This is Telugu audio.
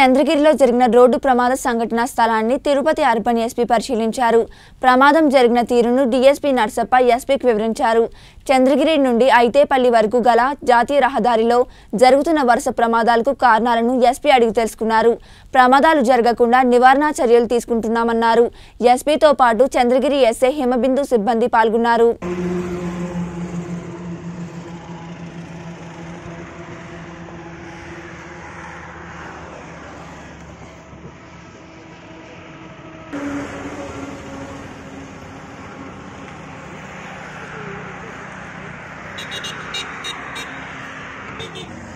చంద్రగిరిలో జరిగిన రోడ్డు ప్రమాద సంఘటన స్థలాన్ని తిరుపతి అర్బన్ ఎస్పీ పరిశీలించారు. ప్రమాదం జరిగిన తీరును డీఎస్పీ నర్సప్ప ఎస్పీకి వివరించారు. చంద్రగిరి నుండి ఐతేపల్లి వరకు గల జాతీయ రహదారిలో జరుగుతున్న వరుస ప్రమాదాలకు కారణాలను ఎస్పీ అడిగి తెలుసుకున్నారు. ప్రమాదాలు జరగకుండా నివారణ చర్యలు తీసుకుంటున్నామన్నారు. ఎస్పీతో పాటు చంద్రగిరి ఎస్ఏ హిమబిందు సిబ్బంది పాల్గొన్నారు. Thank you.